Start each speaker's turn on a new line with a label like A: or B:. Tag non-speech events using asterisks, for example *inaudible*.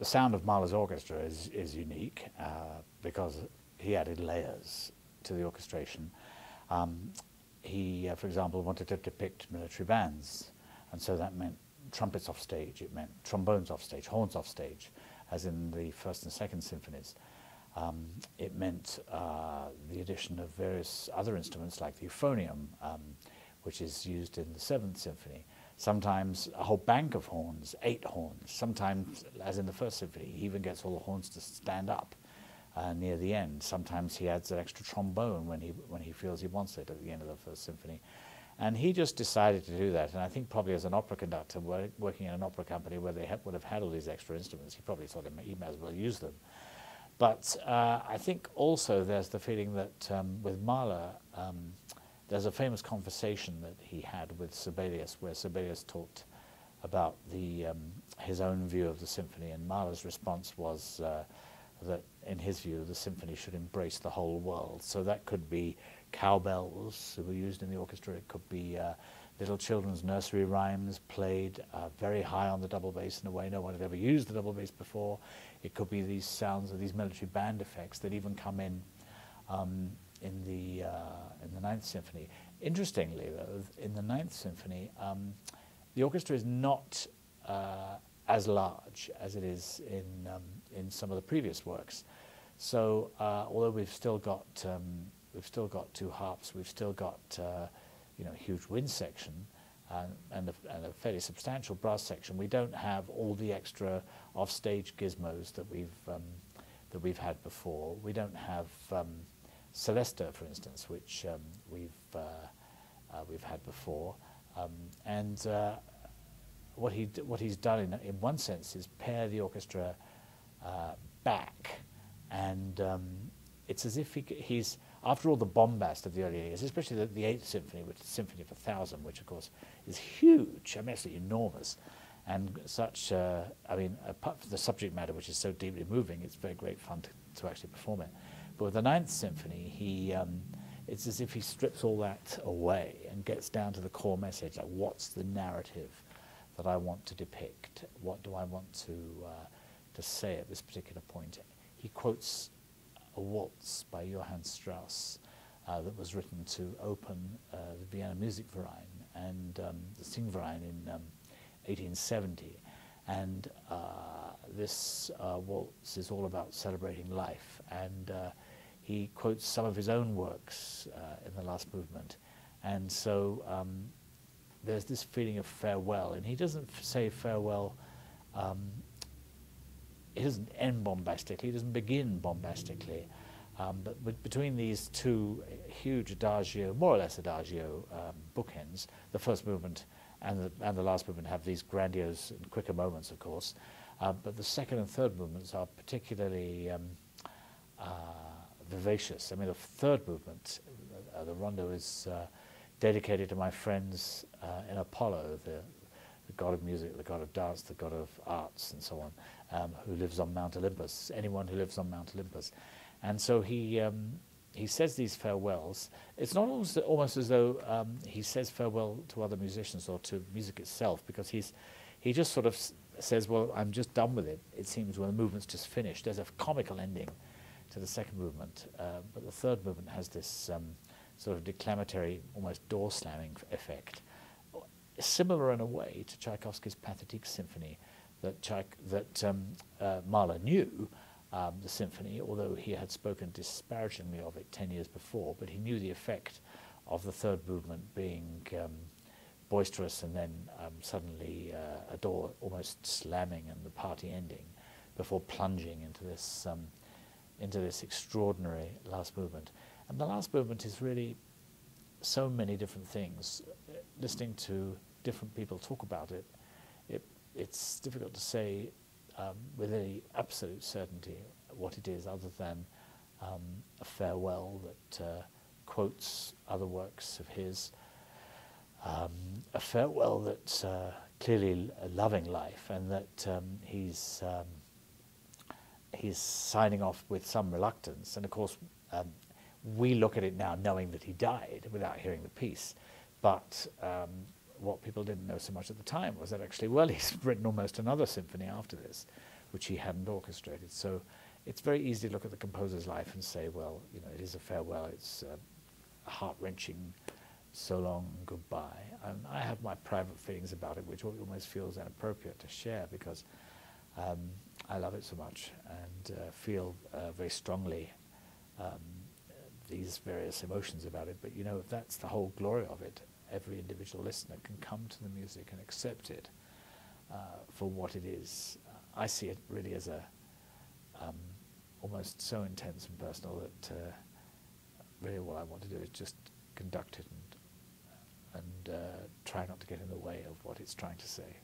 A: the sound of Mahler's orchestra is, is unique uh, because he added layers to the orchestration. Um, he, uh, for example, wanted to depict military bands, and so that meant trumpets off stage, it meant trombones off stage, horns off stage, as in the first and second symphonies. Um, it meant uh, the addition of various other instruments like the euphonium, um, which is used in the Seventh Symphony. Sometimes a whole bank of horns, eight horns. Sometimes, as in the First Symphony, he even gets all the horns to stand up uh, near the end. Sometimes he adds an extra trombone when he, when he feels he wants it at the end of the First Symphony. And he just decided to do that. And I think probably as an opera conductor work, working in an opera company where they would have had all these extra instruments, he probably thought he might as well use them. But uh, I think also there's the feeling that um, with Mahler, um, there's a famous conversation that he had with Sibelius, where Sibelius talked about the, um, his own view of the symphony, and Mahler's response was uh, that, in his view, the symphony should embrace the whole world. So that could be cowbells that were used in the orchestra, it could be uh, little children's nursery rhymes played uh, very high on the double bass in a way no one had ever used the double bass before. It could be these sounds of these military band effects that even come in um, in the uh, in the Ninth Symphony. Interestingly, though, in the Ninth Symphony, um, the orchestra is not uh, as large as it is in um, in some of the previous works. So, uh, although we've still got um, we've still got two harps, we've still got uh, you know, huge wind section and, and, a, and, a, fairly substantial brass section, we don't have all the extra off-stage gizmos that we've, um, that we've had before. We don't have um, Celesta, for instance, which um, we've, uh, uh, we've had before. Um, and uh, what, he, what he's done in, in one sense is pare the orchestra back and um, it's as if he, he's after all the bombast of the early years, especially the, the Eighth Symphony, which is Symphony of a Thousand, which of course is huge, I mean, absolutely enormous, and such, uh, I mean, apart from the subject matter, which is so deeply moving, it's very great fun to, to actually perform it. But with the Ninth Symphony, he, um, it's as if he strips all that away and gets down to the core message, like what's the narrative that I want to depict? What do I want to, uh, to say at this particular point? He quotes a waltz by Johann Strauss uh, that was written to open uh, the Vienna Musikverein and um, the Singverein in um, 1870. And uh, this uh, waltz is all about celebrating life. And uh, he quotes some of his own works uh, in the last movement. And so um, there's this feeling of farewell. And he doesn't say farewell um, it doesn't end bombastically, it doesn't begin bombastically. Um, but between these two huge adagio, more or less adagio um, bookends, the first movement and the, and the last movement have these grandiose and quicker moments, of course. Uh, but the second and third movements are particularly um, uh, vivacious. I mean, the third movement, uh, the rondo, is uh, dedicated to my friends uh, in Apollo, the, the god of music, the god of dance, the god of arts, and so on um, who lives on Mount Olympus, anyone who lives on Mount Olympus. And so he, um, he says these farewells. It's not almost, almost as though um, he says farewell to other musicians or to music itself, because he's, he just sort of says, well, I'm just done with it, it seems, when the movement's just finished. There's a comical ending to the second movement, uh, but the third movement has this um, sort of declamatory, almost door-slamming effect, similar in a way to Tchaikovsky's Pathétique Symphony, that, that um, uh, Mahler knew um, the symphony, although he had spoken disparagingly of it 10 years before, but he knew the effect of the third movement being um, boisterous and then um, suddenly uh, a door almost slamming and the party ending before plunging into this, um, into this extraordinary last movement. And the last movement is really so many different things. Listening to different people talk about it, it's difficult to say um, with any absolute certainty what it is other than um, a farewell that uh, quotes other works of his, um, a farewell that's uh, clearly a loving life and that um, he's, um, he's signing off with some reluctance. And of course, um, we look at it now knowing that he died without hearing the piece. But what people didn't know so much at the time was that actually, well, *laughs* he's written almost another symphony after this, which he hadn't orchestrated. So it's very easy to look at the composer's life and say, well, you know, it is a farewell, it's a heart-wrenching so long goodbye. And I have my private feelings about it, which almost feels inappropriate to share because um, I love it so much and uh, feel uh, very strongly um, these various emotions about it. But you know, that's the whole glory of it. Every individual listener can come to the music and accept it uh, for what it is. I see it really as a um, almost so intense and personal that uh, really what I want to do is just conduct it and, and uh, try not to get in the way of what it's trying to say.